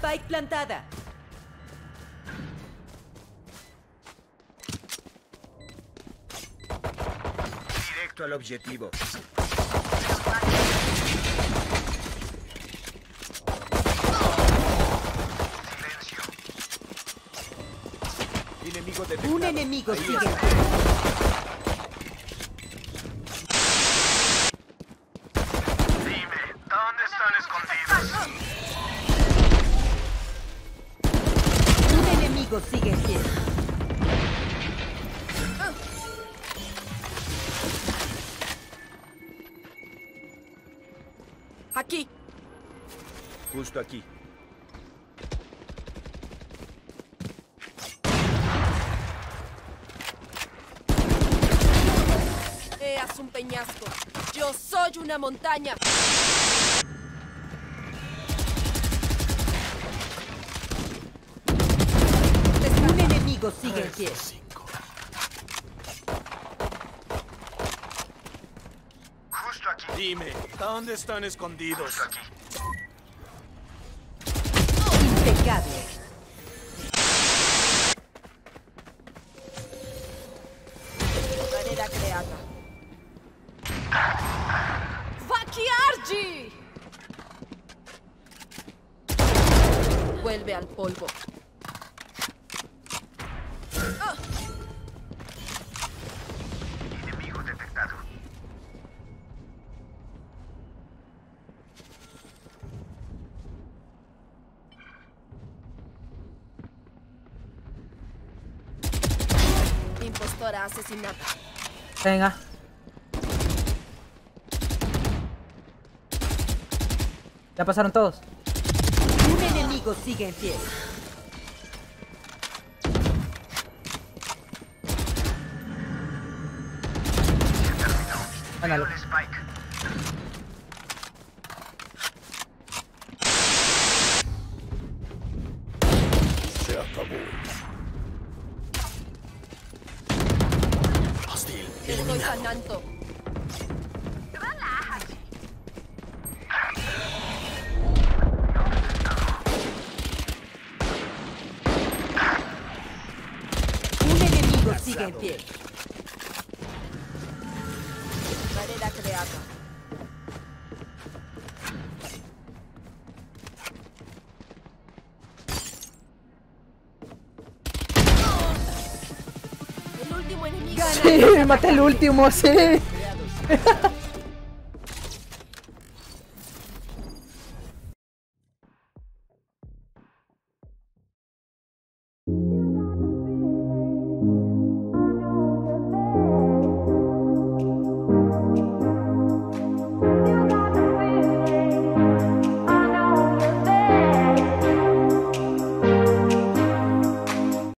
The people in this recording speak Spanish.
Spike plantada. Directo al objetivo. Silencio. Enemigo detectado. Un enemigo sigue. Enemigo sigue. Aquí. Justo aquí. Eas un peñasco. Yo soy una montaña. Enemigo sigue en pie. Justo aquí. Dime, ¿dónde están escondidos? Justo aquí. Impecable. Manera creada. ¡Vaquiargi! Vuelve al polvo. Impostora asesinada. Venga. Ya pasaron todos. Un enemigo sigue en pie. Ándale. Spike. Estoy. Un enemigo sigue en pie. Manera creada. Sí, maté el último, sí.